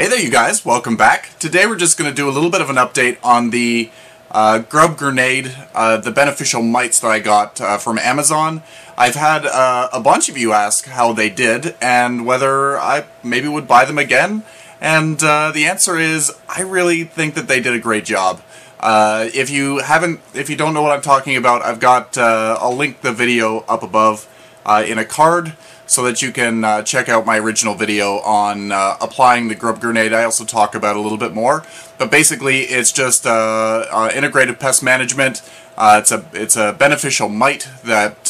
Hey there you guys, welcome back. Today we're just going to do a little bit of an update on the uh, Grub Grenade, uh, the beneficial mites that I got uh, from Amazon. I've had uh, a bunch of you ask how they did and whether I maybe would buy them again. And uh, the answer is, I really think that they did a great job. Uh, if you haven't, if you don't know what I'm talking about, I've got, I'll link the video up above in a card so that you can uh, check out my original video on uh, applying the grub grenade. I also talk about a little bit more, but basically it's just uh, integrated pest management. it's a it's a beneficial mite that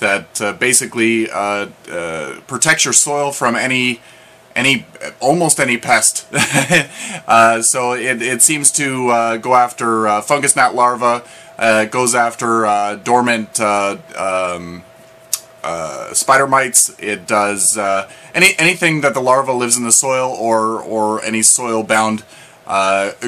that basically protects your soil from any any almost any pest. uh, so it, it seems to uh, go after uh, fungus gnat larvae, uh, goes after uh, dormant uh, spider mites. It does any anything that the larva lives in the soil or or any soil bound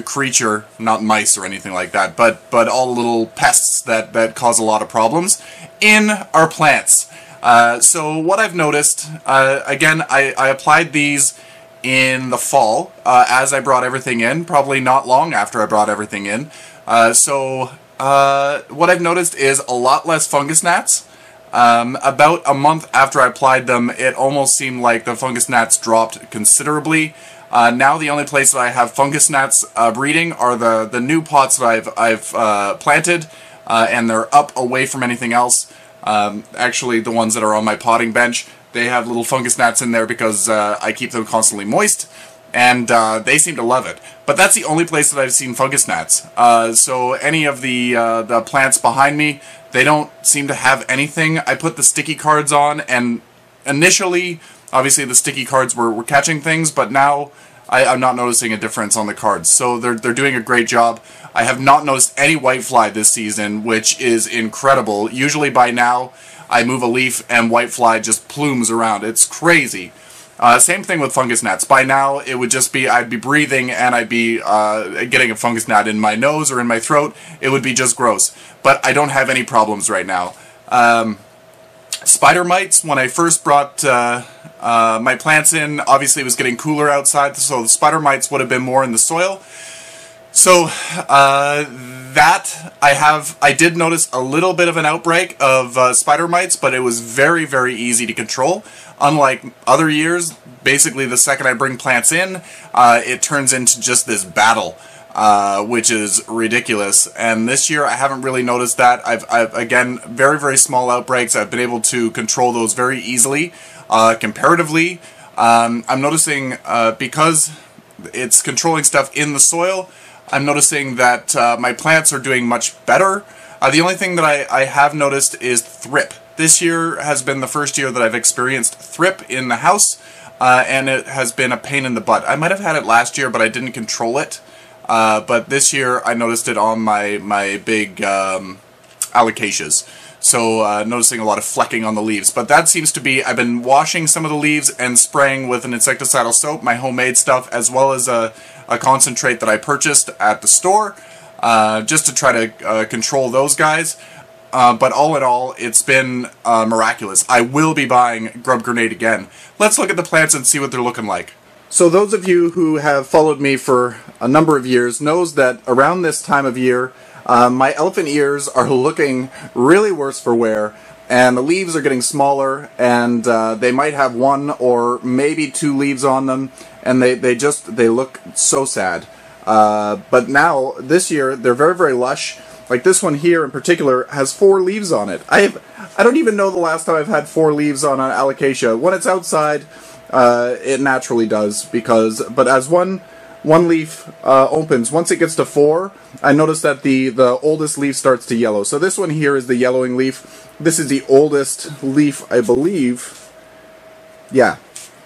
creature, not mice or anything like that, but but all little pests that that cause a lot of problems in our plants. Uh, so what I've noticed, uh, again, I, I, applied these in the fall uh, as I brought everything in, probably not long after I brought everything in. Uh, so uh, what I've noticed is a lot less fungus gnats. Um, about a month after I applied them, it almost seemed like the fungus gnats dropped considerably. now the only place that I have fungus gnats breeding are the, the new pots that I've, I've planted, and they're up away from anything else. Um, actually, the ones that are on my potting bench, they have little fungus gnats in there because uh, I keep them constantly moist, and uh, they seem to love it. But that's the only place that I've seen fungus gnats. Uh, so any of the uh, the plants behind me, they don't seem to have anything. I put the sticky cards on, and initially, obviously the sticky cards were, were catching things, but now I, am not noticing a difference on the cards. So they're, they're doing a great job. I have not noticed any whitefly this season, which is incredible. Usually by now, I move a leaf and whitefly just plumes around. It's crazy. Uh, same thing with fungus gnats. By now, it would just be, I'd be breathing and I'd be uh, getting a fungus gnat in my nose or in my throat. It would be just gross. But I don't have any problems right now. Um, spider mites, when I first brought uh, uh, my plants in, obviously it was getting cooler outside, so the spider mites would have been more in the soil. So uh, that I have, I did notice a little bit of an outbreak of uh, spider mites, but it was very, very easy to control. Unlike other years, basically the second I bring plants in, uh, it turns into just this battle. Uh, which is ridiculous. And this year I haven't really noticed that. I've, I've, again, very, very small outbreaks. I've been able to control those very easily. Uh, comparatively, um, I'm noticing uh, because it's controlling stuff in the soil, I'm noticing that uh, my plants are doing much better. Uh, the only thing that I, I have noticed is thrip. This year has been the first year that I've experienced thrip in the house, uh, and it has been a pain in the butt. I might have had it last year, but I didn't control it. Uh, but this year I noticed it on my, my big um, alocasias. So uh, noticing a lot of flecking on the leaves. But that seems to be, I've been washing some of the leaves and spraying with an insecticidal soap, my homemade stuff, as well as a, a concentrate that I purchased at the store, uh, just to try to uh, control those guys. Uh, but all in all, it's been uh, miraculous. I will be buying Grub Grenade again. Let's look at the plants and see what they're looking like. So those of you who have followed me for a number of years knows that around this time of year, uh, my elephant ears are looking really worse for wear, and the leaves are getting smaller, and uh, they might have one or maybe two leaves on them, and they, they just, they look so sad. Uh, but now, this year, they're very, very lush. Like this one here in particular has four leaves on it. I have, I don't even know the last time I've had four leaves on an alocasia. When it's outside, uh, it naturally does because, but as one one leaf uh, opens, once it gets to four, I notice that the the oldest leaf starts to yellow. So this one here is the yellowing leaf. This is the oldest leaf, I believe. Yeah.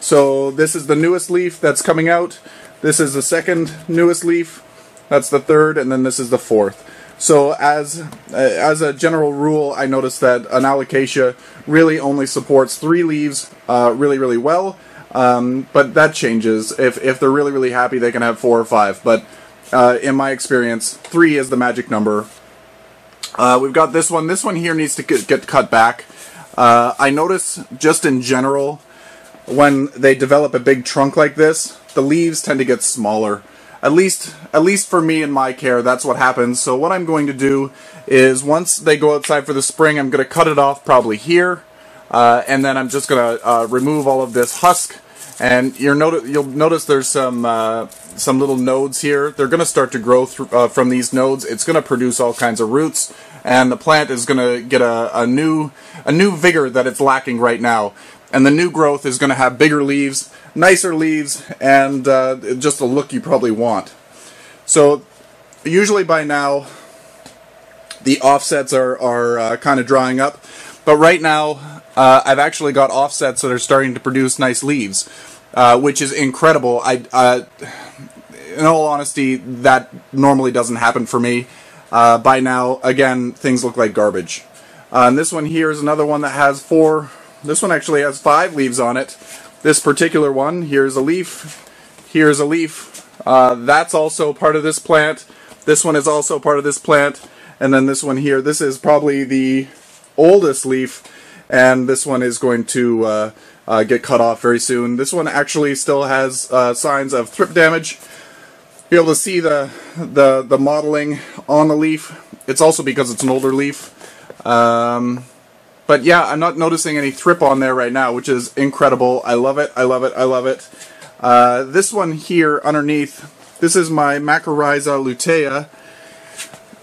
So this is the newest leaf that's coming out. This is the second newest leaf. That's the third, and then this is the fourth. So as uh, as a general rule, I notice that an alocasia really only supports three leaves uh, really, really well. Um, but that changes. If, if they're really, really happy, they can have four or five. But uh, in my experience, three is the magic number. Uh, we've got this one. This one here needs to get, get cut back. Uh, I notice just in general, when they develop a big trunk like this, the leaves tend to get smaller. At least, at least for me in my care, that's what happens. So what I'm going to do is once they go outside for the spring, I'm going to cut it off probably here, uh, and then I'm just going to uh, remove all of this husk. And noti you'll notice there's some uh, some little nodes here. They're going to start to grow uh, from these nodes. It's going to produce all kinds of roots, and the plant is going to get a, a new a new vigor that it's lacking right now. And the new growth is going to have bigger leaves, nicer leaves, and uh, just the look you probably want. So usually by now the offsets are, are uh, kind of drying up, but right now uh, I've actually got offsets that are starting to produce nice leaves, uh, which is incredible. I, uh, in all honesty, that normally doesn't happen for me. Uh, by now, again, things look like garbage. And this one here is another one that has four, this one actually has five leaves on it. This particular one, here's a leaf, here's a leaf. Uh, that's also part of this plant. This one is also part of this plant. And then this one here, this is probably the oldest leaf. And this one is going to uh, uh, get cut off very soon. This one actually still has uh, signs of thrip damage. Be able to see the, the, the mottling on the leaf. It's also because it's an older leaf. Um, but yeah, I'm not noticing any thrip on there right now, which is incredible. I love it, I love it, I love it. Uh, this one here underneath, this is my Macrorrhiza lutea,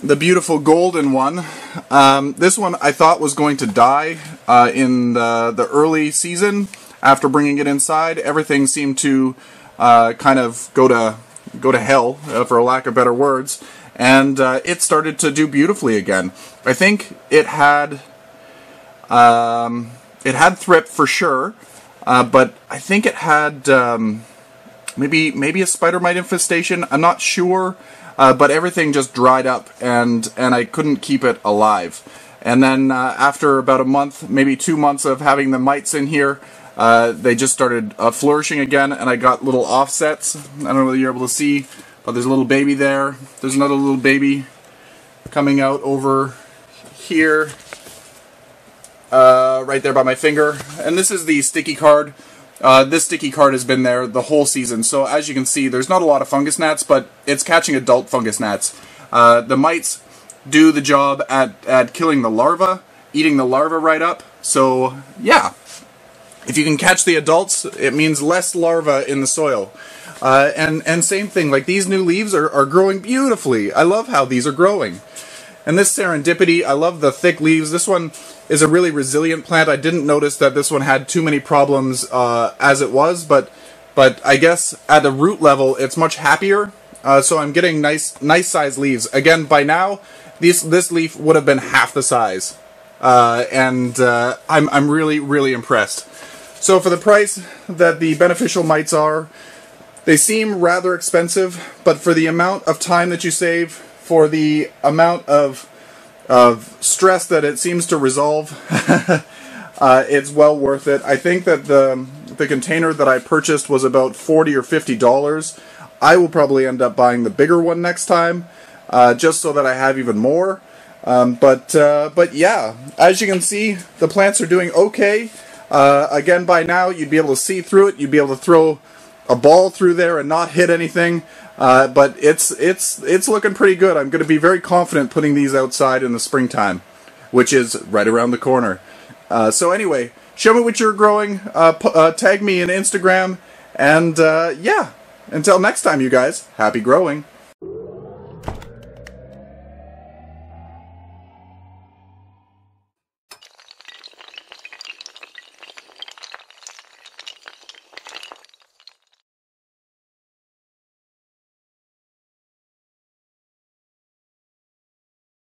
the beautiful golden one. Um, this one I thought was going to die uh, in the, the early season. After bringing it inside, everything seemed to uh, kind of go to go to hell, uh, for lack of better words, and uh, it started to do beautifully again. I think it had um, it had thrip for sure, uh, but I think it had um, maybe maybe a spider mite infestation. I'm not sure, uh, but everything just dried up and and I couldn't keep it alive. And then uh, after about a month, maybe two months of having the mites in here, uh, they just started uh, flourishing again, and I got little offsets. I don't know whether you're able to see, but there's a little baby there. There's another little baby coming out over here uh, right there by my finger. And this is the sticky card. Uh, this sticky card has been there the whole season, so as you can see, there's not a lot of fungus gnats, but it's catching adult fungus gnats. Uh, the mites do the job at, at killing the larva, eating the larva right up, so yeah. If you can catch the adults, it means less larva in the soil. Uh, and, and same thing, like these new leaves are, are growing beautifully. I love how these are growing. And this serendipity, I love the thick leaves. This one is a really resilient plant. I didn't notice that this one had too many problems uh, as it was, but but I guess at the root level, it's much happier. Uh, so I'm getting nice nice size leaves. Again, by now, this this leaf would have been half the size, uh, and uh, I'm I'm really really impressed. So for the price that the beneficial mites are, they seem rather expensive, but for the amount of time that you save for the amount of of stress that it seems to resolve. uh, it's well worth it. I think that the the container that I purchased was about forty or fifty dollars. I will probably end up buying the bigger one next time, uh, just so that I have even more. Um, but uh, but yeah, as you can see, the plants are doing okay. Uh, again, by now you'd be able to see through it. You'd be able to throw a ball through there and not hit anything. Uh, but it's it's it's looking pretty good. I'm going to be very confident putting these outside in the springtime, which is right around the corner. Uh, so anyway, show me what you're growing. Uh, uh tag me in Instagram, and uh, yeah. Until next time, you guys. Happy growing.